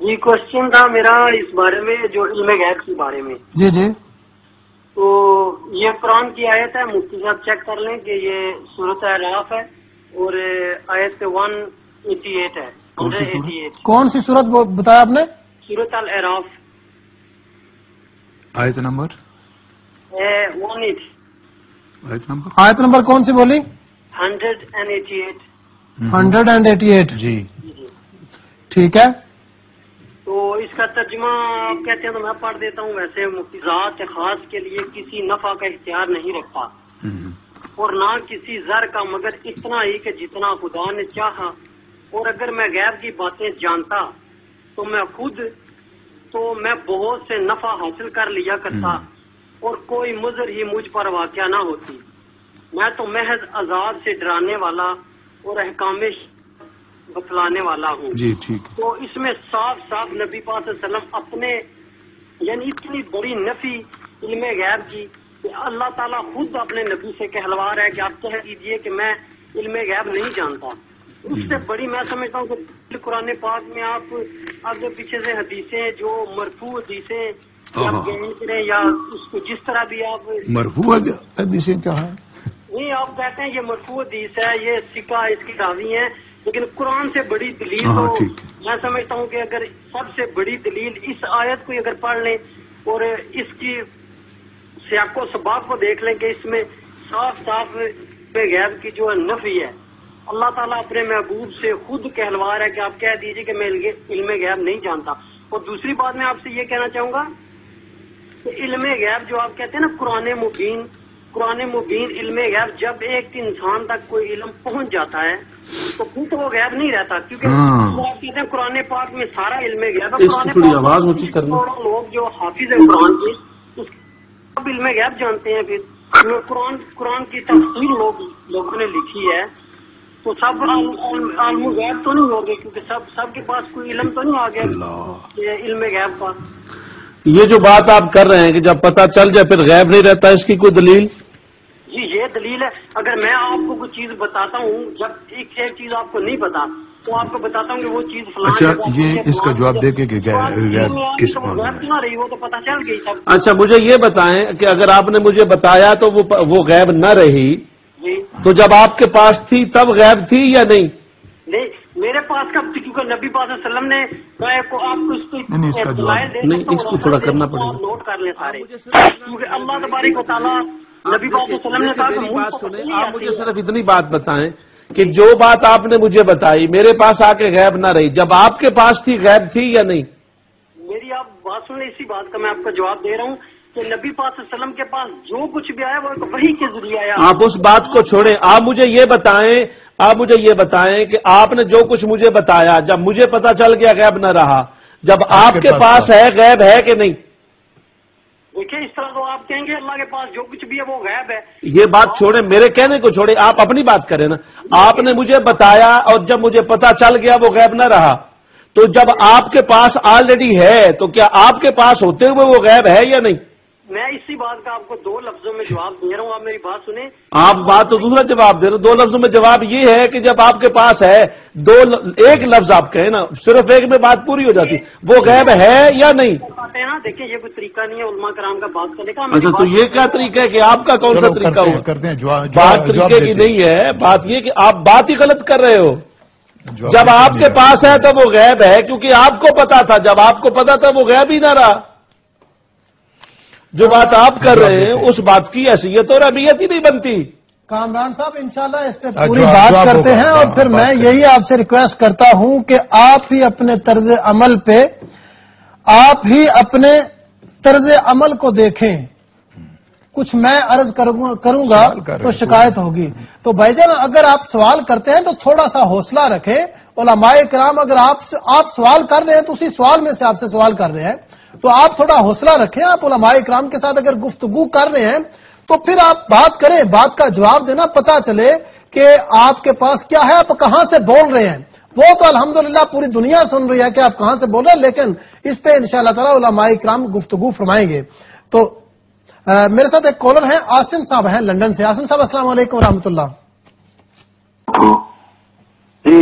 ये क्वेश्चन था मेरा इस बारे में जो इल्म गैब के बारे में। जी जी। तो ये कुरान की आयत है मुफ्ती साहब चेक कर लें कि ये सूरत राफ है और आयत वन एटी एट है। कौन सी सूरत? कौन सी सूरत बताया आपने? सूरत अल एराफ आयत नंबर? One eight. आयत नंबर? आयत नंबर कौन सी बोली? Hundred and eighty eight. Hundred and eighty eight. जी। ठीक है। तो इसका तर्जमा कहते हैं तो मैं पढ़ देता हूँ वैसे मुफ्ती ज़ात खास के लिए किसी नफा का इख्तियार नहीं रखता हम्म, और ना किसी जर का मगर इतना ही कि जितना खुदा ने चाहा। और अगर मैं गैर की बातें जानता तो मैं खुद तो मैं बहुत से नफा हासिल कर लिया करता। और कोई मुजर ही मुझ पर वाक़ ना होती। मैं तो महज आज़ाद से डराने वाला और अहकाम बतलाने वाला हूँ। जी ठीक। तो इसमें साफ़ साफ़ नबी पाक अपने यानी इतनी बड़ी नफी इल्म गैब की अल्लाह ताला खुद अपने नबी से कहलवा रहा है कि आप कह दीजिए कि मैं इल्म गैब नहीं जानता। उससे बड़ी मैं समझता हूँ कि कुरान पाक में आप आगे पीछे से हदीसें जो मरफू हदीसें या उसको जिस तरह भी आप मरफू हदीसें क्या है? नहीं आप कहते हैं ये मरफू हदीस है ये सिक्का इसकी रावी है। लेकिन कुरान से बड़ी दलील हाँ, तो मैं समझता हूँ कि अगर सबसे बड़ी दलील इस आयत को अगर पढ़ लें और इसकी सियाको सबाब को देख लें कि इसमें साफ़ साफ़ गैब की जो है नफी है अल्लाह ताला अपने महबूब से खुद कहलवा रहा है कि आप कह दीजिए कि मैं इल्म गैब नहीं जानता। और दूसरी बात मैं आपसे ये कहना चाहूँगा कि इल्म गैब जो आप कहते हैं ना कुरान मुबीन कुरान मुबीन इल्म गैब जब एक इंसान तक कोई इल्म पहुँच जाता है तो फिर तो वो गैब नहीं रहता क्योंकि हाँ। कहते हैं कुरान पाक में सारा इल्म गैब है थोड़ी आवाज़ ऊँची करना। लोग जो हाफिज है कुरान के सब इल्म गैब जानते हैं फिर। कुरान कुरान की तफसीर लोग लोगों ने लिखी है तो सब आल- आल- आलम गैब तो नहीं हो गए क्योंकि सब सबके पास कोई इल्म तो नहीं आ गया। इल्म गैब का। ये जो बात आप कर रहे हैं कि जब पता चल जाए फिर गैब नहीं रहता इसकी कोई दलील? जी ये दलील है अगर मैं आपको कुछ चीज़ बताता हूँ जब एक एक चीज़ आपको नहीं पता तो आपको बताता हूँ कि वो चीज़ अच्छा, ये इसका जवाब देके कि किस तो रही वो तो पता चल गई सब अच्छा मुझे ये बताएँ कि अगर आपने मुझे बताया तो वो वो गैब न रही तो जब आपके पास थी तब गैब थी या नहीं? नहीं मेरे पास कब थी? क्योंकि नबी पाक सल्लम ने मैं को आपको इसको नहीं, इसका जवाब- नहीं, इसको थोड़ा करना पड़ेगा। नोट कर ले सारे। क्योंकि अल्लाह तबारक व तआला नबी ने कहा मेरी बात सुने आप मुझे सिर्फ़ इतनी बात बताएँ कि जो बात आपने मुझे बताई मेरे पास आके गैब ना रही। जब आपके पास थी गैब थी या नहीं? मेरी आप बात सुन इसी बात का मैं आपको जवाब दे रहा हूँ कि नबी पाक के पास जो कुछ भी आया वो वही के ज़रिए आया। आप उस बात को छोड़ें। आप मुझे ये बताएँ आप मुझे ये बताएँ कि आपने जो कुछ मुझे बताया जब मुझे पता चल गया गैब न रहा जब आपके पास पास है गैब है कि नहीं? देखिए, इस तरह तो आप कहेंगे अल्लाह के पास जो कुछ भी है, वो गैब है। ये बात छोड़े, मेरे कहने को छोड़े, आप अपनी बात करें ना। आपने मुझे बताया और जब मुझे पता चल गया वो गैब ना रहा तो जब आपके पास ऑलरेडी है तो क्या आपके पास होते हुए वो गैब है या नहीं? मैं इसी बात का आपको दो लफ्जों में जवाब दे रहा हूँ आप मेरी बात सुने। आप बात तो दूसरा जवाब दे रहे हो। दो लफ्जों में जवाब ये है कि जब आपके पास है दो ल- एक लफ्ज आप कहें ना सिर्फ़ एक में बात पूरी हो जाती वो गैब है या नहीं? बताते हैं ना देखिए ये कोई तरीका नहीं है उलमा कराम का बात करने का अच्छा तो ये क्या तरीका है कि आपका कौन सा तरीका करते हैं, हुआ? करते हैं जवाब बात तरीके की नहीं है बात ये कि आप बात ही गलत कर रहे हो। जब आपके पास है तो वो गैब है क्योंकि आपको पता था जब आपको पता था वो गैब ही ना रहा। जो बात आप कर रहे हैं उस बात की हैसियत और अहमियत ही नहीं बनती। कामरान साहब इंशाल्लाह इस पे हाँ, पूरी बात करते हैं और हाँ, फिर मैं यही आपसे रिक्वेस्ट करता हूँ कि आप ही अपने तर्ज अमल पे आप ही अपने तर्ज अमल को देखें। कुछ मैं अर्ज़ करूँगा तो शिकायत होगी। तो भाईजान अगर आप सवाल करते हैं तो थोड़ा सा हौसला रखें। उलमाए कराम अगर आप आप सवाल कर रहे हैं तो उसी सवाल में से आपसे सवाल कर रहे हैं। तो आप थोड़ा हौसला रखें आप उलमाए कराम के साथ अगर गुफ्तगु कर रहे हैं तो फिर आप बात करें बात का जवाब देना पता चले कि आपके पास क्या है आप कहाँ से बोल रहे हैं। वो तो अल्हम्दुलिल्लाह पूरी दुनिया सुन रही है कि आप कहाँ से बोल रहे हैं लेकिन इस पे इंशाअल्लाह ताला उलमाए कराम गुफ्तगु फरमाएँगे। तो अ, मेरे साथ एक कॉलर है आसिम साहब हैं लंदन से। आसिम साहब अस्सलाम वालेकुम रहमतुल्लाह जी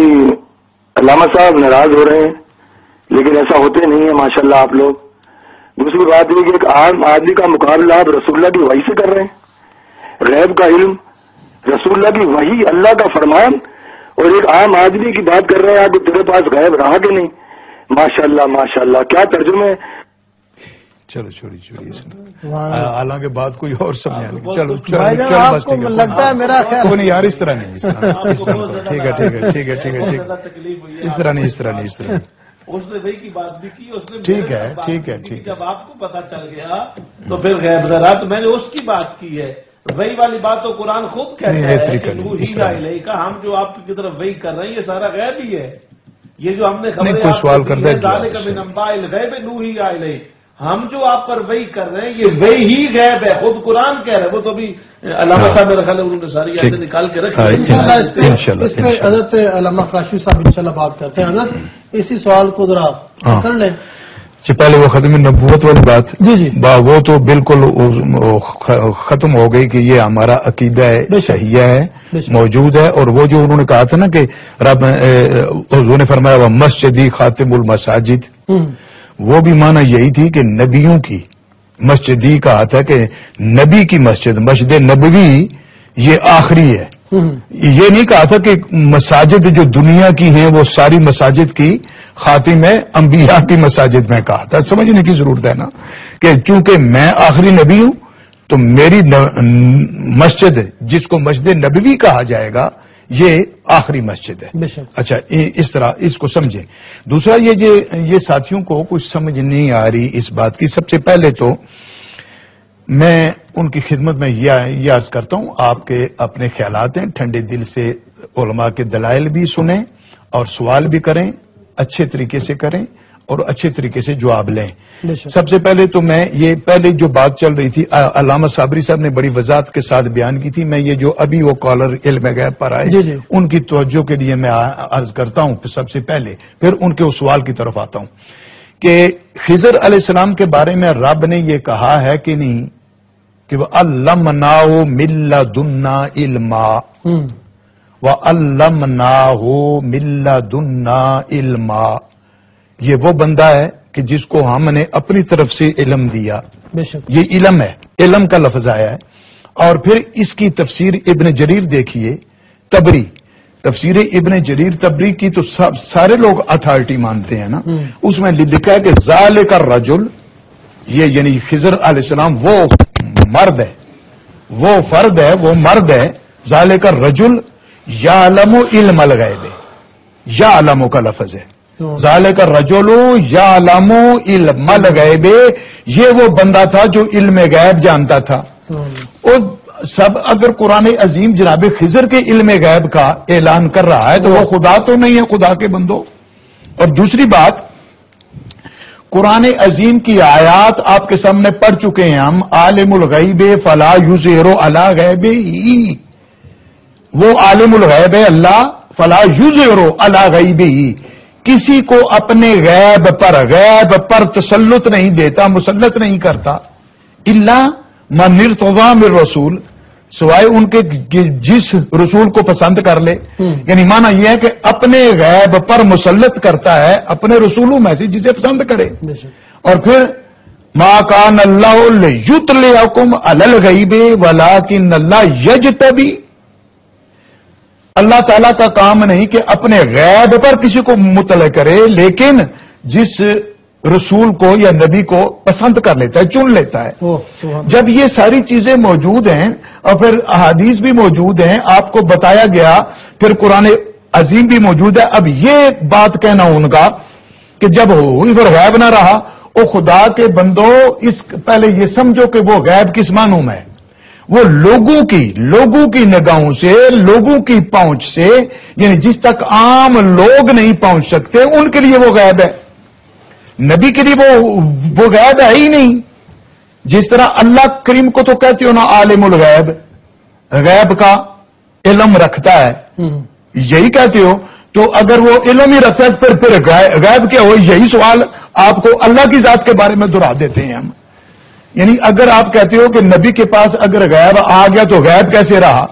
साहब नाराज़ हो रहे हैं लेकिन ऐसा होते नहीं है माशाल्लाह आप लोग। दूसरी बात ये कि एक आम आदमी का मुकाबला आप रसुल्ला की वही से कर रहे हैं। गैब का इल्म रसुल्ला की वही अल्लाह का फरमान और एक आम आदमी की बात कर रहे हैं आप कि तेरे पास गायब रहा कि नहीं। माशाल्लाह माशाल्लाह क्या तर्जुमे चलो छोड़िए छोड़िए हालाँकि बात कोई और समझाने की चलो चलो चलो आपको ठीक है। लगता है मेरा कोई ख्याल नहीं यार इस तरह नहीं इस तरह। ठीक है ठीक है ठीक है ठीक है ठीक है है। इस तरह नहीं इस तरह नहीं इस तरह। नहीं उसने वही की बात भी की उसने ठीक है, ठीक है, ठीक जब आपको पता चल गया तो फिर गैब जरा तो मैंने उसकी बात की है। वही वाली बात तो कुरान खुद कहता है कि नहीं, ही का हम जो आपकी तरफ़ वही कर रहे हैं ये सारा गैब ही है। ये जो हमने खबरें सवाल कर दिया है, हैं, ही इलैहि हम जो आप पर वही कर रहे हैं ये वही ही गैब है। खुद कुरान कह रहा है। वो तो अभी अलामा हाँ। साहब मेरा ख्याल है उन्होंने सारी। आयतें निकाल के रखी हाँ, इंशाल्लाह इस पे इस पे हज़रत अलामा फराशी साहब इंशाल्लाह बात करते हैं हज़रत इसी सवाल को जरा हाँ। कर लें। जी पहले वो खत्म नबूवत वाली बात। जी, जी। बा- वो तो बिल्कुल खत्म हो गई कि ये हमारा अकीदा है। सहिया है मौजूद है। और वो जो उन्होंने कहा था ना कि रब उन्होंने फरमाया वह मस्जिदी खातिमुल मसाजिद। वो भी माना यही थी कि नबियों की मस्जिदी कहा था कि नबी की मस्जिद मस्जिद नबवी ये आखिरी है। ये नहीं कहा था कि मसाजिद जो दुनिया की है वो सारी मसाजिद की खातिम है अंबिया की मसाजिद में कहा था। समझने की ज़रूरत है ना कि चूँकि मैं आखिरी नबी हूँ तो मेरी मस्जिद जिसको मस्जिद नबवी कहा जाएगा ये आखिरी मस्जिद है। अच्छा इ- इस तरह इसको समझें। दूसरा ये ये ये साथियों को कुछ समझ नहीं आ रही इस बात की। सबसे पहले तो मैं उनकी खिदमत में यह अर्ज़ करता हूँ आपके अपने ख्यालात हैं ठंडे दिल से उलमा के दलाइल भी सुने और सवाल भी करें अच्छे तरीके से करें। और अच्छे तरीके से जवाब लें। सबसे पहले तो मैं ये पहले जो बात चल रही थी अलामा साबरी साहब ने बड़ी वजात के साथ बयान की थी। मैं ये जो अभी वो कॉलर इल्म गैब पर आए। उनकी तवज्जो के लिए मैं अर्ज़ करता हूँ। सबसे पहले फिर उनके उस सवाल की तरफ़ आता हूँ कि खिजर अलैहिस्सलाम के बारे में रब ने ये कहा है कि नहीं? कि वह अल्लमनाओ मिल्ला दुन्ना इल्मा व अल्लमनाहो मिल्ला दुन्ना इल्मा। ये वो बंदा है कि जिसको हमने अपनी तरफ़ से इलम दिया। ये इलम है। इलम का लफज आया है। और फिर इसकी तफसीर इबन जरीर देखिए। तबरी। तफसीर इबन जरीर तबरी की तो सब सारे लोग अथॉरिटी मानते हैं ना। उसमें लिखा है कि जाल का रजुल ये यानी खिजर अलैहिस्सलाम वो मर्द है। वो फर्द है वो मर्द है। जाल का रजुल या अलमो इल्म लगाए या अलमो का लफज है। जाले का रजोलो या अलमो इल्म गैबे। ये वो बंदा था जो इल्म गैब जानता था। और सब अगर कुरान अजीम जनाब खिजर के इल्म गैब का ऐलान कर रहा है तो वो खुदा तो नहीं है खुदा के बंदो। और दूसरी बात कुरान अजीम की आयात आपके सामने पढ़ चुके हैं हम। आलिमुल गैबे फला यूजेरो अला गैबे। ही वो आलिमुल गैब अल्लाह फला यूजेरो अला गैबे। ही किसी को अपने गैब पर गैब पर तसल्लुत नहीं देता मुसलत नहीं करता। इल्ला मनिर्तवा में रसूल सिवाय उनके जिस रसूल को पसंद कर ले। यानी माना यह है कि अपने गैब पर मुसलत करता है अपने रसूलों में से जिसे पसंद करे। और फिर मा कान अल्लाह युतले हुकुम अलल गईबे वला किन अल्लाह यज तभी अल्लाह ताला का काम नहीं कि अपने गैब पर किसी को मुतल करे लेकिन जिस रसूल को या नबी को पसंद कर लेता है चुन लेता है। जब ये सारी चीज़ें मौजूद हैं और फिर अहादीस भी मौजूद हैं आपको बताया गया फिर कुरान अजीम भी मौजूद है। अब ये बात कहना उनका कि जब हुई फिर गैब ना रहा वो खुदा के बंदो इस पहले ये समझो कि वो गैब किस मानूम है? वो लोगों की लोगों की निगाहों से, लोगों की पहुँच से, यानी जिस तक आम लोग नहीं पहुँच सकते, उनके लिए वो गैब है। नबी के लिए वो वो गैब है ही नहीं। जिस तरह अल्लाह करीम को तो कहते हो ना, आलिमुल गैब गैब का इलम रखता है। यही कहते हो तो अगर वो इलम ही रखता है, फिर फिर गैब क्या हो? यही सवाल आपको अल्लाह की जात के बारे में दोहरा देते हैं हम। यानी अगर आप कहते हो कि नबी के पास अगर गैब आ गया तो गैब कैसे रहा?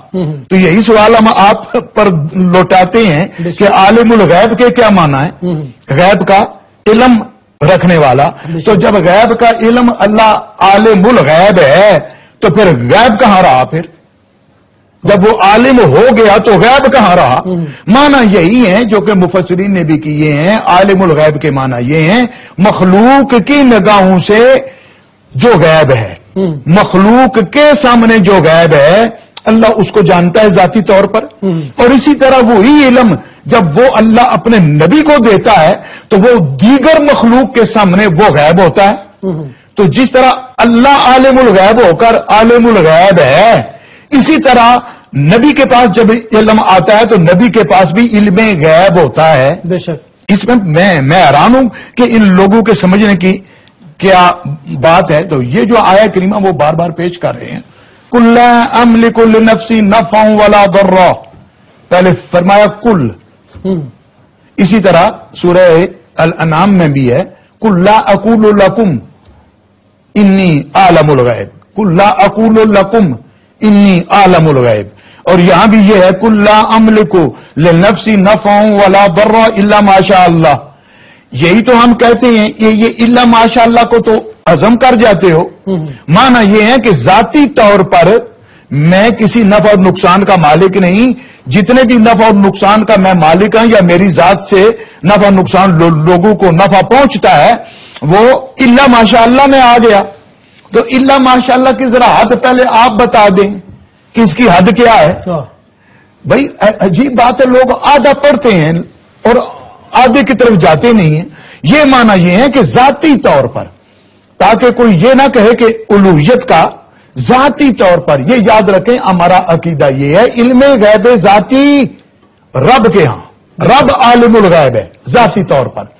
तो यही सवाल हम आप पर लौटाते हैं कि आलिमुल गैब के क्या माना है? गैब का इलम रखने वाला। तो जब गैब का इलम अल्लाह आलिमुल गैब है तो फिर गैब कहाँ रहा फिर? जब वो आलिम हो गया तो गैब कहाँ रहा? माना यही है जो कि मुफसरीन ने भी किए हैं आलिमुल गैब के माना ये हैं मखलूक की निगाहों से जो गैब है। मखलूक के सामने जो गैब है अल्लाह उसको जानता है जाती तौर पर। और इसी तरह वही इलम जब वो अल्लाह अपने नबी को देता है तो वो दीगर मखलूक के सामने वो गैब होता है। तो जिस तरह अल्लाह आलिमुल गैब होकर आलिमुल गैब है इसी तरह नबी के पास जब इलम आता है तो नबी के पास भी इल्म गैब होता है। बेशक। इसमें मैं मैं हैरान हूँ कि इन लोगों के समझने की क्या बात है? तो ये जो आया करीमा वो बार बार पेश कर रहे हैं। कुल्ला अमल कुल नफसी नफाऊ वाला दर्रा। पहले फरमाया कुल। इसी तरह सूरह अल अनाम में भी है कुल्ला अकूल लकुम इन्नी आलमुल गैब कुल्ला अकूल लकुम इन्नी आलमुल गैब और यहाँ भी यह है कुल्ला अमल को ले नफसी नफाऊ वाला बर्रा इल्ला माशा अल्लाह। यही तो हम कहते हैं ये ये इल्ला माशा अल्लाह को तो अजम कर जाते हो। माना यह है कि जाती तौर पर मैं किसी नफा और नुकसान का मालिक नहीं जितने भी नफा और नुकसान का मैं मालिक हूँ या मेरी जात से नफा नुकसान लो, लोगों को नफा पहुँचता है वो इल्ला माशाअल्लाह में आ गया। तो इल्ला माशाअल्लाह की जरा हद पहले आप बता दें कि इसकी हद क्या है? हाँ। भाई अजीब बात है लोग आधा पढ़ते हैं और आधे की तरफ़ जाते नहीं है। ये माना यह है कि जाती तौर पर ताकि कोई ये ना कहे कि उलूहियत का जाती तौर पर यह याद रखें हमारा अकीदा यह है इल्म गैब जाती रब के यहाँ रब आलिमुल गैब है जाती तौर पर।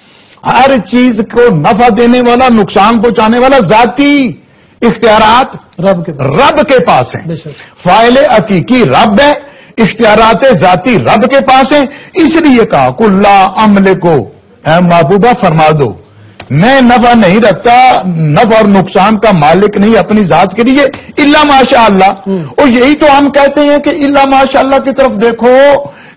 हर चीज़ को नफा देने वाला नुकसान पहुँचाने वाला जाती इख्तियारात रब के रब के पास है। फ़ाइल हकीकी रब है इख्तियारात जाती रब के पास है इसलिए कहा कुल्ला अमले को महबूबा फरमा दो। मैं नफा नहीं रखता नफा और नुकसान का मालिक नहीं अपनी जात के लिए इल्ला माशा अल्लाह और यही तो हम कहते हैं कि इल्ला माशा अल्लाह की तरफ़ देखो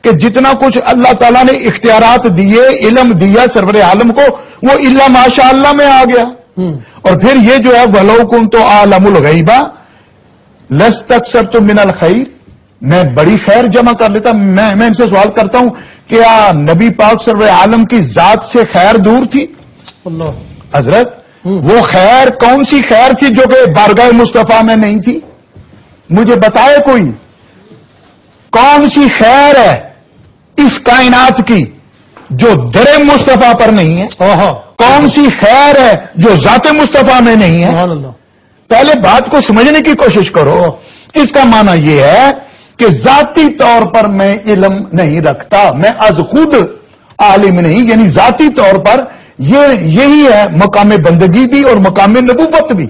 कि जितना कुछ अल्लाह ताला ने इख्तियारात दिए इलम दिया सरवर आलम को वो इल्ला माशा अल्लाह में आ गया। और फिर ये जो है वलोकुम तो आलमुल गईबा लस तक तो मिनल खैर। मैं बड़ी खैर जमा कर लेता मैं मैं इनसे सवाल करता हूँ क्या नबी पाक सर्व आलम की जात से खैर दूर थी? हज़रत वो खैर कौन सी खैर थी जो कि बारगाह मुस्तफ़ा में नहीं थी? मुझे बताए कोई कौन सी खैर है इस कायनात की जो दरे मुस्तफ़ा पर नहीं है? कौन सी खैर है जो जाते मुस्तफ़ा में नहीं है? पहले बात को समझने की कोशिश करो। इसका माना यह है कि जाती तौर पर मैं इलम नहीं रखता मैं आज खुद आलिम नहीं यानी जाती तौर पर ये यही है मकाम बंदगी भी और मकाम नबूवत भी।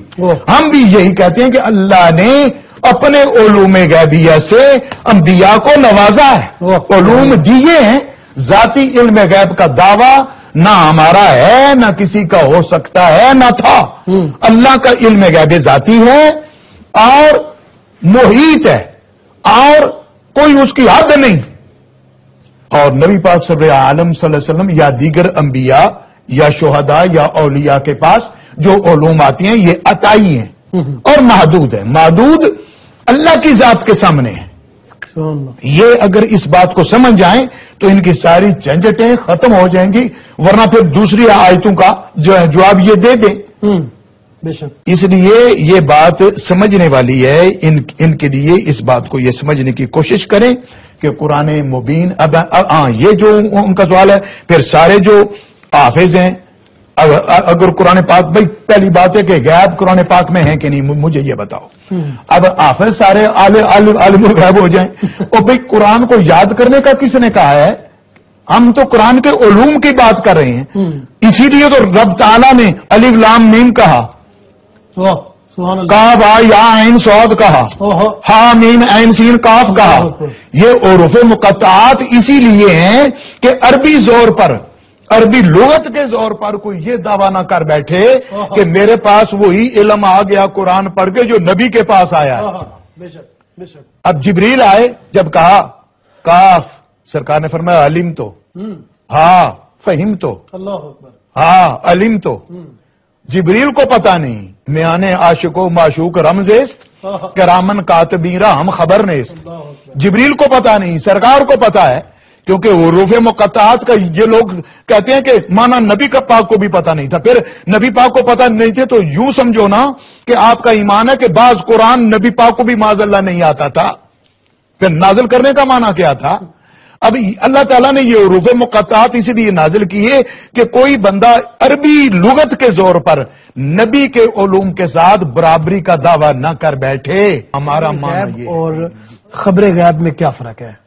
हम भी यही कहते हैं कि अल्लाह ने अपने ओलूम गैबिया से अंबिया को नवाजा है। ओलूम दिए हैं। जाति इल्म गैब का दावा ना हमारा है ना किसी का हो सकता है ना था। अल्लाह का इल्म गैब जाती है और मोहित है। और कोई उसकी हद नहीं। और नबी पाक सब आलम वसल्लम या दीगर अंबिया या शोहदा या औलिया के पास जो ओलूम आती हैं ये अताई हैं और महदूद है। महदूद अल्लाह की जात के सामने है। ये अगर इस बात को समझ जाएँ तो इनकी सारी झंझटें खत्म हो जाएँगी वरना फिर दूसरी आयतों का जो है जवाब ये दे दें। हम्म। इसलिए ये बात समझने वाली है इन इनके लिए इस बात को ये समझने की कोशिश करें कि कुरान मुबीन अब हाँ ये जो उनका सवाल है फिर सारे जो हाफिज हैं अगर, कुरान पाक भाई पहली बात है कि गैब कुरान पाक में है कि नहीं मुझे ये बताओ। अब हाफिज सारे आले आले आलिम गैब हो जाएँ। और भाई कुरान को याद करने का किसने कहा है? हम तो कुरान के ओलूम की बात कर रहे हैं। इसीलिए तो रब ताला ने अलिफ लाम मीम कहा। कहा भाई या आइन सौद कहा। हा मीम ऐन सीन काफ कहा। ये उर्फ़ मुकत्तात इसीलिए हैं कि अरबी ज़ोर पर अरबी लोगत के ज़ोर पर कोई ये दावा ना कर बैठे कि मेरे पास वही इलम आ गया कुरान पढ़ के जो नबी के पास आया। है बेशक बेशक। अब जिब्रील आए जब कहा काफ सरकार ने फरमाया अलिम तो। हम्म। हा फहिम तो। अल्लाह हाँ अलिम तो। जिबरील को पता नहीं। म्याने आशिको माशूक रमजेस्त करामन कातबीरा हम खबर नेस्त। जिबरील को पता नहीं, सरकार को पता है, क्योंकि उरूफ मुकत्तात का ये लोग कहते हैं कि माना नबी का पाक को भी पता नहीं था। फिर नबी पाक को पता नहीं थे तो यूँ समझो ना कि आपका ईमान है कि बाज कुरान नबी पाक को भी माजल्ला नहीं आता था। फिर नाजिल करने का माना क्या था? अब अल्लाह ताला ने ये रूफ मुकत्तात इसलिए नाजिल की है कि कोई बंदा अरबी लुगत के ज़ोर पर नबी के ओलूम के साथ बराबरी का दावा न कर बैठे हमारा माना और खबर गैब में क्या फ़र्क है?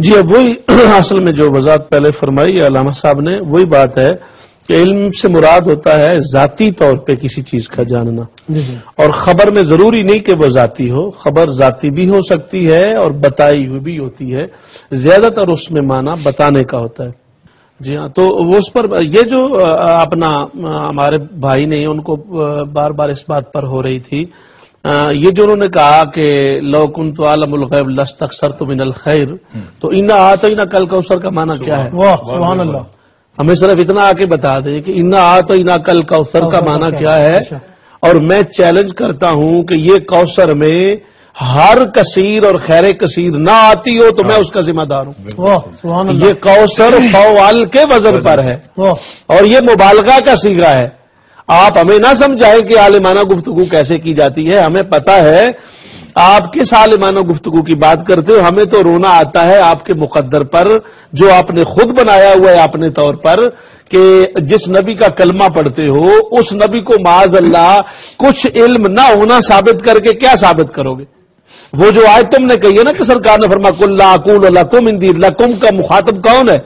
जी अब वही असल में जो वजात पहले फरमाई अलामा साहब ने वही बात है कि इल्म से मुराद होता है जाती तौर पे किसी चीज़ का जानना। और खबर में ज़रूरी नहीं कि वो जाती हो खबर जाती भी हो सकती है और बताई हुई भी होती है। ज़्यादातर उसमें माना बताने का होता है। जी हाँ तो वो उस पर ये जो अपना हमारे भाई ने उनको बार बार इस बात पर हो रही थी ये जो उन्होंने कहा कि लौकुन तो आलमुल गैब लस्तक सर तो मिनल खैर तो इन्ना आ तो इना कल कौसर का माना क्या है? वाह। अल्लाह। हमें सिर्फ़ इतना आके बता दें कि इन्ना आ तो इना कल कौसर का माना क्या है। अच्छा। और मैं चैलेंज करता हूँ कि ये कौसर में हर कसीर और खैर कसीर ना आती हो तो मैं उसका जिम्मेदार हूँ। वाह सुबहान अल्लाह। ये कौसर फवाल के वज़न पर है। और ये मुबालगा का सीगा है। आप हमें ना समझाएँ कि आलिमाना गुफ्तगु कैसे की जाती है। हमें पता है आप किस आलिमाना गुफ्तगु की बात करते हो, हमें तो रोना आता है आपके मुकद्दर पर, जो आपने खुद बनाया हुआ है अपने तौर पर, कि जिस नबी का कलमा पढ़ते हो, उस नबी को माज अल्लाह कुछ इल्म ना होना साबित करके क्या साबित करोगे? वो जो आज तुमने कही है ना कि सरकार ने फरमा कुल्लाकुल लकुम इंदी लकुम का मुखातब कौन है?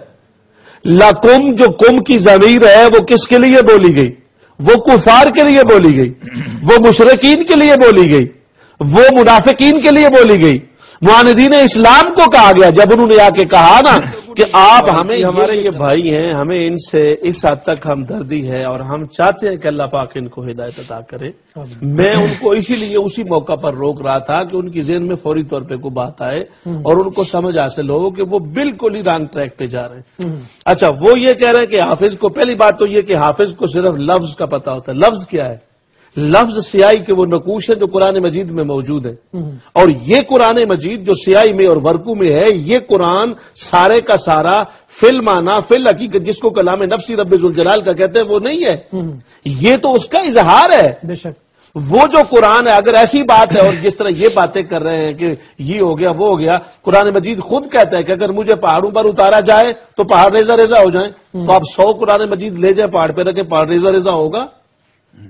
लकुम जो कुम की जमीर है, वो किसके लिए बोली गई? वो कुफार के लिए बोली गई? वो मुशरकिन के लिए बोली गई? वो मुनाफिकीन के लिए बोली गई। मुआनदीन इस्लाम को कहा गया जब उन्होंने आके कहा ना कि आप हमें हमारे ये भाई हैं हमें इनसे इस हद तक हम दर्दी है और हम चाहते हैं कि अल्लाह पाक इनको हिदायत अदा करे। मैं उनको इसीलिए उसी मौका पर रोक रहा था कि उनकी जेन में फौरी तौर पे कोई बात आए और उनको समझ हासिल हो कि वो बिल्कुल ही रॉन्ग ट्रैक पे जा रहे हैं। अच्छा वो ये कह रहे हैं कि हाफिज को पहली बात तो ये कि हाफिज को सिर्फ़ लफ्ज का पता होता है। लफ्ज क्या है? लफ्ज सियाई के वो नकूश है जो कुरान मजीद में मौजूद है। और ये कुरान मजीद जो सियाई में और वर्कू में है ये कुरान सारे का सारा फिल माना फिल हकीकत जिसको कलाम नफसी जलाल का कहते हैं वो नहीं है। ये तो उसका इजहार है। बेशक। वो जो कुरान है अगर ऐसी बात है और जिस तरह ये बातें कर रहे हैं कि ये हो गया वो हो गया कुरान मजीद खुद कहता है कि अगर मुझे पहाड़ों पर उतारा जाए तो पहाड़ रेजा रेजा हो जाए। तो आप सौ कुरान मजीद ले जाए पहाड़ पे रखें पहाड़ रेजा रेजा होगा।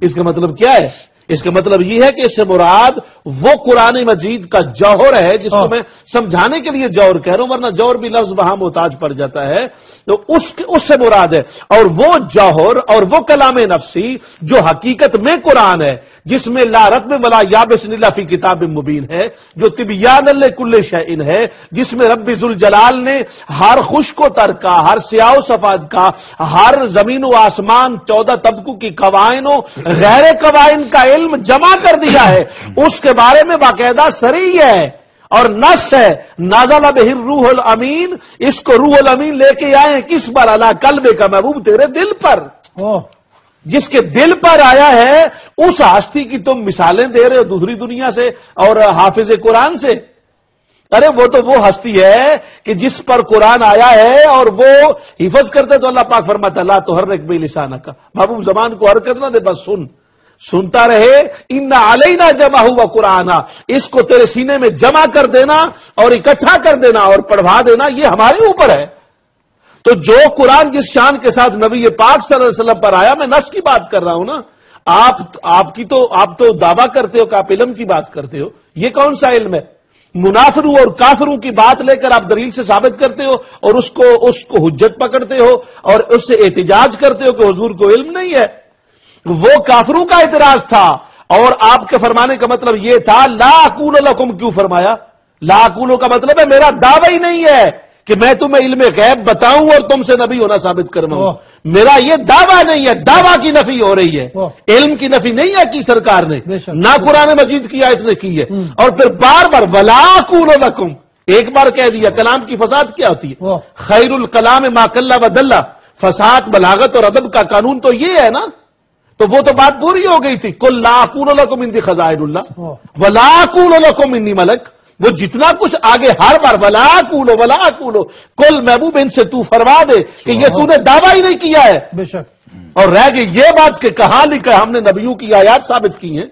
इसका मतलब क्या है? इसका मतलब ये है कि इससे मुराद वो कुरान मजीद का जौहर है जिसको हाँ। मैं समझाने के लिए जौहर कह रहा हूँ वरना जौहर भी लफ्ज वहाँ मोहताज पड़ जाता है तो उसके उससे मुराद है और वो जौहर और वो कलाम नफसी जो हकीकत में कुरान है जिसमें लारत में मला याबिसनिल्ला फ़ी किताब मुबीन है जो तिबियान कुल्ले शैन है जिसमें रब्बिजुल जलाल ने हर खुश को तर का हर सियाओ सफाद का हर ज़मीन व आसमान चौदह तबकों की कवायनों गैर कवाइन का इल्म जमा कर दिया है उसके बारे में बाकायदा सरी है और नस है। नाजाला बहिर रूहुल अमीन इसको रूहुल अमीन लेके आए किस बार अला कलबे का महबूब तेरे दिल पर। जिसके दिल पर आया है उस हस्ती की तुम मिसालें दे रहे हो दूसरी दुनिया से और हाफिज कुरान से। अरे वो तो वो हस्ती है कि जिस पर कुरान आया है और वो हिफज करते तो अल्लाह पाक फरमाता ला तो हर एक लिसाना का महबूब जबान को हरकत ना दे बस सुन। सुनता रहे, इन्ना अलैना जमा हुआ कुराना, इसको तेरे सीने में जमा कर देना और इकट्ठा कर देना और पढ़वा देना, ये हमारे ऊपर है। तो जो कुरान जिस शान के साथ नबी पाक वसल्लम पर आया, मैं नस की बात कर रहा हूँ ना, आप, आपकी तो आप तो दावा करते हो कि आप इल्म की बात करते हो, ये कौन सा इल्म है? मुनाफरू और काफरू की बात लेकर आप दलील से साबित करते हो और उसको उसको हुज्जत पकड़ते हो और उससे एहतजाज करते हो कि हुजूर को इल्म नहीं है। वो काफरू का इतराज था। और आपके फरमाने का मतलब यह था लाकूल लकुम क्यों फरमाया? लाकूलो का मतलब है मेरा दावा ही नहीं है कि मैं तुम्हें इल्म गैब बताऊँ और तुमसे नबी होना साबित करवाऊं। वाह। मेरा ये दावा नहीं है दावा की नफी हो रही है। इल्म की नफी नहीं है की सरकार ने। ना कुरान मजीद की आयत ने की है। और फिर बार बार वलाकूल लकुम एक बार कह दिया कलाम की फसाद क्या होती है। खैरुल कलाम माकल्ला वदल्ला फसाद बलागत और अदब का कानून तो ये है ना? तो वो तो बात बुरी हो गई थी। कुल लाकूल को मिंदी खजाइनुल्ला वलाकूल को मिन्नी मलक। वो जितना कुछ आगे हर बार वला कूलो वला कूलो कुल महबूब इनसे तू फरमा दे कि ये तूने दावा ही नहीं किया है। बेशक। और रह गई ये बात कि कहा लिखा है हमने नबियों की आयात साबित की है।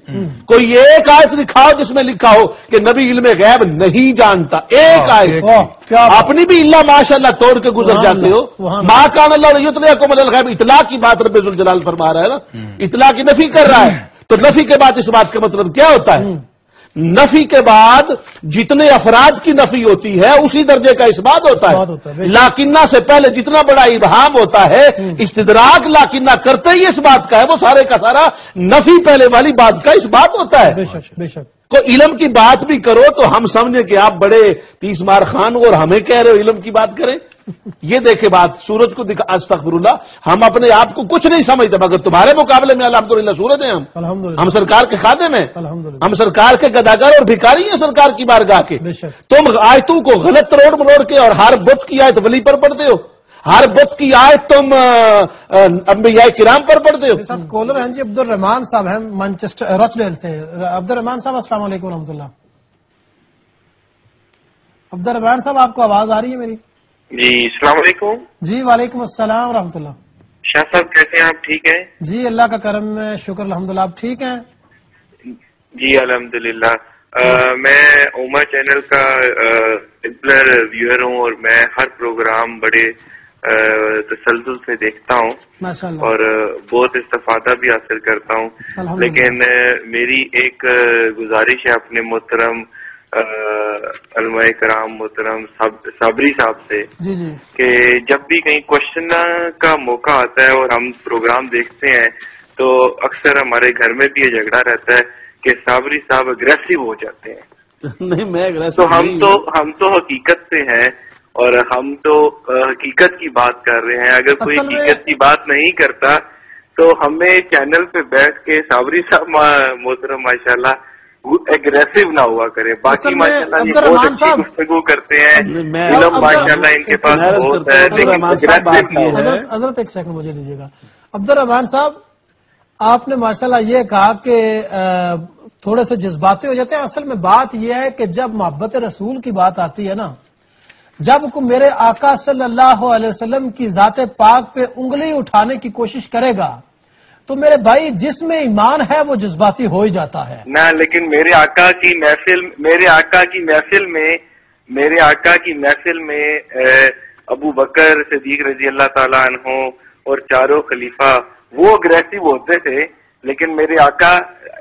कोई एक आयत लिखाओ जिसमें लिखा हो कि नबी इल्म गैब नहीं जानता। एक आयत। अपनी भी इल्ला माशाल्लाह तोड़ के गुजर जाते हो। अल्लाह, माँ कान अल्लाह को गैब इतला की बात रब्बुल जलाल फरमा रहा है ना। इतला की नफी कर रहा है। तो नफी के बाद इस बात का मतलब क्या होता है? नफी के बाद जितने अफराद की नफी होती है उसी दर्जे का इस बात होता इस्बात होता है, है। लाकिन्ना से पहले जितना बड़ा इबहाम होता है इस्तदराक लाकिन्ना करते ही इस बात का है वो सारे का सारा नफी पहले वाली बात का इस बात होता है। बेशक बेशक। को इलम की बात भी करो तो हम समझे कि आप बड़े तीस मार खान हो और हमें कह रहे हो इलम की बात करें। ये देखे बात सूरज को दिखा अस्तगफिरुल्लाह हम अपने आप को कुछ नहीं समझते मगर तुम्हारे मुकाबले में अल्हम्दुलिल्लाह सूरज है हम। हम सरकार के खाते में। हम सरकार के गदागर और भिकारी हैं सरकार की बारगाह के। तुम आयतों को गलत रोड मरोड़ के और हर बुत की आयत वली पर पढ़ते हो। हर बुत की आयत तुम अंबिया किराम पर पढ़ते हो। कॉलर हैं जी अब्दुल रहमान साहब हैं मैनचेस्टर रॉचडेल से। अब्दुल रहमान साहब अस्सलाम वालेकुम रहमतुल्लाह। अब्दुल रहमान साहब आपको आवाज़ आ रही है मेरी? जी सलाम वालेकुम। जी वालेकुम अस्सलाम रहमतुल्लाह। शाह साहब कैसे हैं आप? ठीक हैं? जी अल्लाह का करम में शुक्र अल्हम्दुलिल्लाह आप ठीक हैं? जी अल्हम्दुलिल्लाह। मैं उमर चैनल का रेगुलर व्यूअर हूँ और मैं हर प्रोग्राम बड़े तसल्जुल से देखता हूँ। माशाल्लाह। और बहुत इस्तेफादा भी हासिल करता हूँ। लेकिन मेरी एक गुजारिश है अपने मोहतरम अलमाय कराम मोहतरम साबरी साहब से कि जब भी कहीं क्वेश्चन का मौका आता है और हम प्रोग्राम देखते हैं तो अक्सर हमारे घर में भी ये झगड़ा रहता है कि साबरी साहब अग्रेसिव हो जाते हैं। नहीं मैं तो हम नहीं तो हम तो हकीकत से हैं और हम तो हकीकत की बात कर रहे हैं। अगर कोई हकीकत की बात नहीं करता तो हमें चैनल पे बैठ के साबरी साहब मोहतरम माशाल्लाह एग्रेसिव ना हुआ करे। बाकी माशाल्लाह ये बहुत अच्छी करते हैं। इलम माशाल्लाह इनके पास बहुत है। लेकिन हज़रत एक सेकंड मुझे दीजिएगा। अब्दुल रहमान साहब आपने माशाल्लाह ये कहा कि थोड़े से जज्बाती हो जाते हैं। असल में बात यह है कि जब मोहब्बत रसूल की बात आती है ना जब को मेरे आका सल्लल्लाहु अलैहि वसल्लम की जाते पाक पे उंगली उठाने की कोशिश करेगा तो मेरे भाई जिसमें ईमान है वो जज्बाती हो ही जाता है। ना लेकिन मेरे आका की महफिल मेरे आका की महफिल में मेरे आका की महफिल में अबू बकर सदीक रज़ी अल्लाह ताला अन्हो और चारों खलीफा वो अग्रेसिव होते थे लेकिन मेरे आका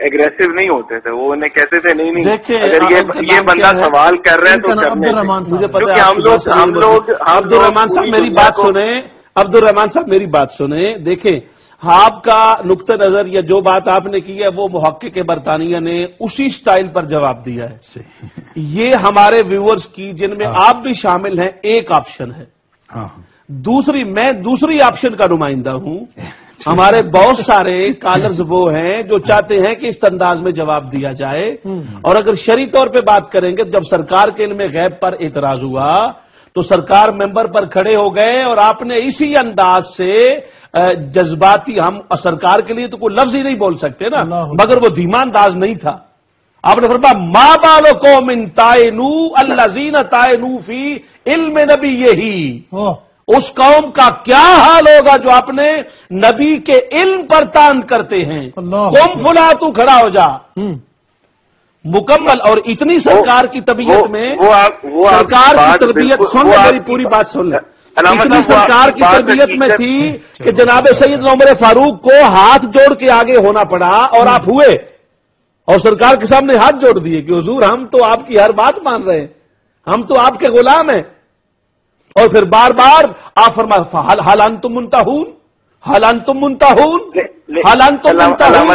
एग्रेसिव नहीं होते थे। वो उन्हें कहते थे नहीं नहीं देखिए, अगर ये ये बंदा सवाल कर रहा है तो करने। मुझे पता है हम लोग हम लोग अब्दुल रहमान साहब मेरी बात सुने अब्दुल रहमान साहब मेरी बात सुने देखें आपका नुक्ता नज़र या जो बात आपने की है वो मुहक्के के बरतानिया ने उसी स्टाइल पर जवाब दिया है। ये हमारे व्यूअर्स की जिनमें आप भी शामिल हैं एक ऑप्शन है। हाँ। हाँ दूसरी मैं दूसरी ऑप्शन का नुमाइंदा हूँ। हमारे बहुत सारे कॉलर्स वो हैं जो चाहते हैं कि इस अंदाज में जवाब दिया जाए। और अगर शरी तौर पे बात करेंगे जब सरकार के इनमें गैब पर एतराज़ हुआ तो सरकार मेंबर पर खड़े हो गए और आपने इसी अंदाज से जज्बाती हम सरकार के लिए तो कोई लफ्ज ही नहीं बोल सकते ना मगर वो धीमा अंदाज नहीं था। आपने फरमा माँ बालो को मिन तायनू अल्लाजीन तायनू फ़ी इल्म नबी यही। उस कौम का क्या हाल होगा जो अपने नबी के इल्म पर तान करते हैं? कुम फुला तू खड़ा हो जा। हम्म। मुकम्मल और इतनी सरकार की तबीयत में वो आप वो सरकार की तरबियत सुन ले मेरी पूरी बात- सुन ले। इतनी सरकार की तरबियत में थी कि जनाब सैयद उमर फारूक को हाथ जोड़ के आगे होना पड़ा और आप हुए। और सरकार के सामने हाथ जोड़ दिए कि हुजूर हम तो आपकी हर बात मान रहे हैं। हम तो आपके गुलाम हैं। और फिर बार बार आप फरमा हालान तुम मुंताहून। हालान तुम मुंताहून। साहब, तो हम-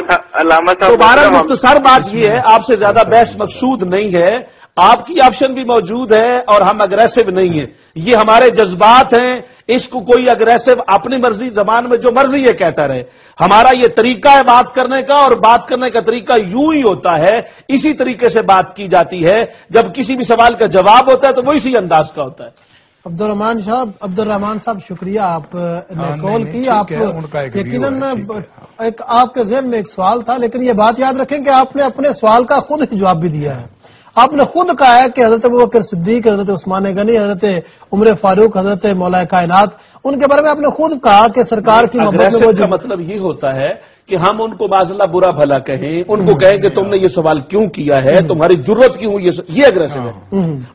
मुख्तसर बात यह है आपसे ज़्यादा बहस मकसूद नहीं है। आपकी ऑप्शन भी मौजूद है और हम अग्रेसिव नहीं है। ये हमारे जज्बात हैं। इसको कोई अग्रेसिव अपनी मर्ज़ी जबान में जो मर्ज़ी ये कहता रहे। हमारा ये तरीका है बात करने का और बात करने का तरीका यूँ ही होता है। इसी तरीके से बात की जाती है। जब किसी भी सवाल का जवाब होता है तो वो इसी अंदाज का होता है। अब्दुलरहमान साहब अब्दुलरहमान साहब शुक्रिया आप ने हाँ, कॉल की। आप यकीनन एक आपके जहन में एक सवाल था लेकिन ये बात याद रखें कि आपने अपने सवाल का खुद ही जवाब भी दिया है। आपने खुद कहा है कि हज़रत अबू बकर सिद्दीक हज़रत उस्मान गनी हज़रत उम्र फारूक हज़रत मौलाए कायनात उनके बारे में आपने खुद कहा कि सरकार का मतलब ये होता है कि हम उनको माजल्ला बुरा भला कहें उनको कहें कि तुमने ये सवाल क्यों किया है तुम्हारी ज़रूरत क्यों ये ये अग्रेसिव है।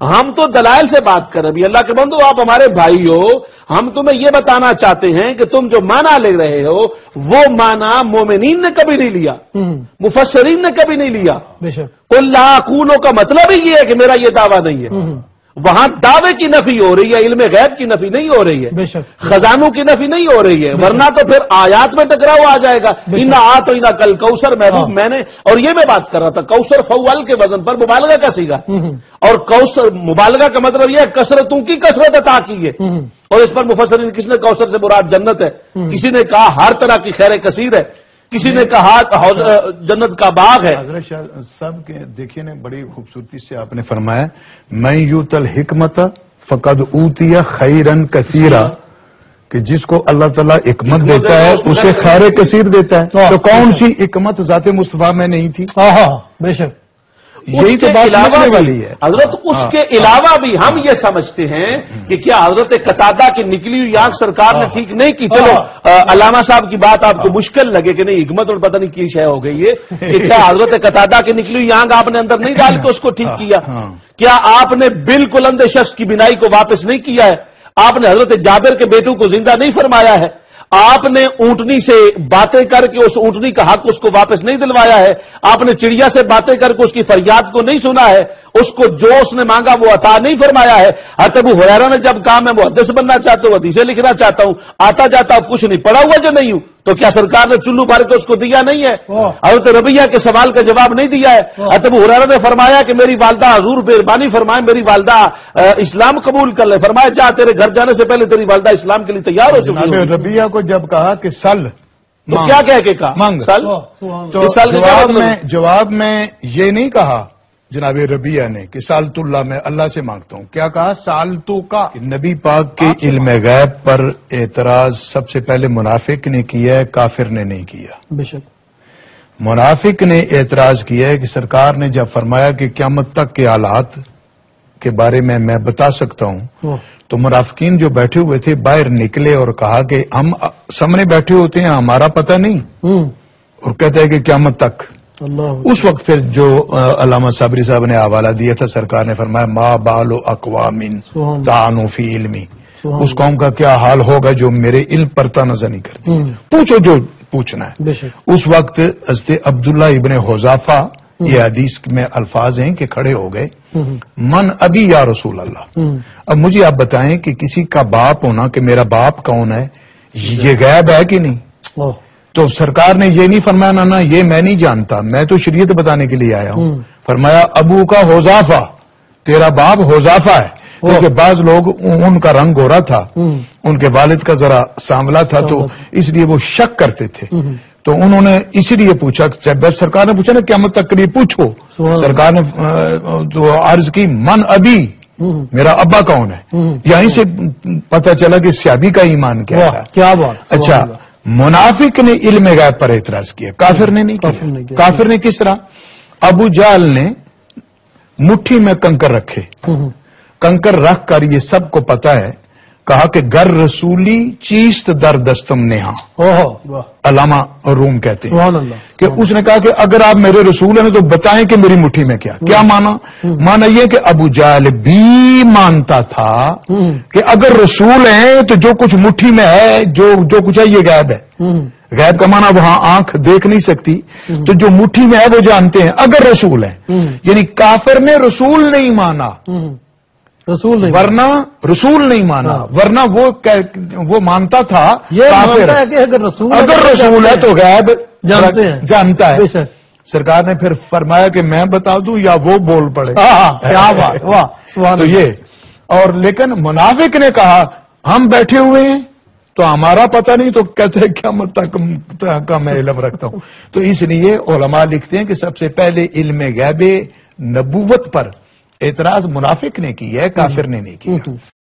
हम तो दलाल से बात कर रहे अभी अल्लाह के बंधु आप हमारे भाई हो हम तुम्हें ये बताना चाहते हैं कि तुम जो माना ले रहे हो वो माना मोमिनीन ने कभी नहीं लिया। मुफसरीन ने कभी नहीं लिया। बेशक। उल्लाकूलों का मतलब ही ये है कि मेरा ये दावा नहीं है। वहाँ दावे की नफी हो रही है इल्म गैब की नफी नहीं हो रही है। खजानों की नफी नहीं हो रही है। वरना तो फिर आयात में टकराव आ जाएगा। इना आ तो इना कल कौसर महबूब हाँ। मैंने और ये मैं बात कर रहा था कौसर फौल के वज़न पर मुबालगा का सीगा। और कौसर मुबालगा का मतलब यह कसरतों की कसरत अता की है। और इस पर मुफसरीन किसने कौसर से मुराद जन्नत है? किसी ने कहा हर तरह की खैर कसीर है। किसी ने कहा जन्नत का बाग है। सब के देखिए ने बड़ी खूबसूरती से आपने फरमाया मैं यूतल हिकमत फकद ऊतिया खैरन कसीरा। कि जिसको अल्लाह ताला हिकमत देता है उसे खैर कसीर देता है। तो कौन सी एकमत जाते मुस्तफ़ा में नहीं थी? बेशक। यही तो बात समझने वाली है। हज़रत उसके अलावा भी हम ये समझते हैं कि क्या हज़रत कतादा की निकली हुई आँख सरकार ने ठीक नहीं की? चलो अलामा साहब की बात आपको मुश्किल लगे कि नहीं हिकमत और पता नहीं की शय हो गई है कि क्या हज़रत कतादा की निकली हुई आँख आपने अंदर नहीं डाल के उसको ठीक किया? हाँ। क्या आपने बिल्कुल अंधे शख्स की बिनाई को वापस नहीं किया है? आपने हज़रत जाबिर के बेटों को ज़िंदा नहीं फरमाया है? आपने ऊंटनी से बातें करके उस ऊंटनी का हक उसको वापस नहीं दिलवाया है। आपने चिड़िया से बातें करके उसकी फरियाद को नहीं सुना है। उसको जो उसने मांगा वो अता नहीं फरमाया है। हतबू हुरैरा ने जब काम है वो हदस बनना चाहता हूँ, हदीसें लिखना चाहता हूँ, आता जाता अब कुछ नहीं, पढ़ा हुआ जो नहीं हूँ। तो क्या सरकार ने चुल्लू भर के उसको दिया नहीं है। हज़रत रबिया के सवाल का जवाब नहीं दिया है हतबू हुरैरा ने फरमाया कि मेरी वालदा हजूर मेहरबानी फरमाए मेरी वालदा इस्लाम कबूल कर ले फरमाया जा तेरे घर जाने से पहले तेरी वालदा इस्लाम के लिए तैयार हो चुकी है। रबिया को जब कहा कि सल तो क्या कह के कहा मांग। साल तो जवाब मतलब? में जवाब में ये नहीं कहा जनाब रबिया ने कि सालतुल्ला मैं अल्लाह से माँगता हूँ। क्या कहा? सालतू का। नबी पाक के इल्म गैब पर एतराज़ सबसे पहले मुनाफिक ने किया है काफिर ने नहीं किया। बेशक। मुनाफिक ने एतराज़ किया है कि सरकार ने जब फरमाया कि क्यामत तक के हालात के बारे में मैं बता सकता हूँ तो मुनाफिकीन जो बैठे हुए थे बाहर निकले और कहा कि हम सामने बैठे होते हैं हमारा पता नहीं। हम्म। और कहते हैं कि क्यामत तक। उस वक्त फिर जो अलामा साबरी साहब ने हवाला दिया था सरकार ने फरमाया माँ बालो अकवामिन सुभान तानो फ़ी इल्मी। उस कौम का क्या हाल होगा जो मेरे इल्म पर नज़र नहीं करती? हम्म। पूछो जो पूछना है। उस वक्त हज़रत अब्दुल्ला इबन होजाफा ये हदीस में अल्फाज हैं कि खड़े हो गए। मन अभी या रसूल अल्लाह हम्म। अब मुझे आप बताएँ कि किसी का बाप होना कि मेरा बाप कौन है ये गैब है कि नहीं? तो सरकार ने ये नहीं फरमाया ना ना ये मैं नहीं जानता। मैं तो शरीयत बताने के लिए आया हूँ। फरमाया अबू का होजाफा तेरा बाप होजाफा है। क्योंकि बाज लोग उनका रंग गोरा था। उनके वालिद का जरा सांवला था तो इसलिए वो शक करते थे। तो उन्होंने इसीलिए पूछा जब सरकार ने पूछा ना क्या तक के लिए पूछो? सरकार ने तो अर्ज़ की मन अभी मेरा अब्बा कौन है? यहीं से पता चला कि सियाबी का ईमान क्या था। क्या बात अच्छा। मुनाफिक ने इल्म गायब पर एतराज़ किया। काफिर ने नहीं काफिर ने किया। किया। काफिर ने किस तरह? अबू जाल ने मुट्ठी में कंकर रखे। हम्म, कंकर रख कर ये सबको पता है कहा कि गर रसूली चीस्त दर दस्तम नेहा। अलामा रूम कहते हैं कि उसने कहा कि अगर आप मेरे रसूल हैं तो बताएँ कि मेरी मुट्ठी में क्या। क्या माना? माना यह कि अबू जाल भी मानता था कि अगर रसूल हैं तो जो कुछ मुट्ठी में है जो जो कुछ है ये गायब है। हम्म। गैब का माना वहाँ आँख देख नहीं सकती। तो जो मुट्ठी में है वो जानते हैं अगर रसूल है। यानी काफिर ने रसूल नहीं माना। हम्म। रसूल नहीं वरना रसूल नहीं माना। वरना वो वो मानता था ये मानता है कि अगर रसूल है अगर तो रसूल है तो गैब जानते हैं। जानता है। सरकार ने फिर फरमाया कि मैं बता दूँ या वो बोल पड़े। हाँ हाँ, क्या बात वाह तो ये। और लेकिन मुनाफिक ने कहा हम बैठे हुए हैं तो हमारा पता नहीं तो कहते हैं क्या मत तक का मैं इलम रखता हूँ। तो इसलिए ओलमा लिखते हैं कि सबसे पहले इल्म गैबे नबूवत पर। एतराज़ मुनाफिक ने की है काफिर ने नहीं किया।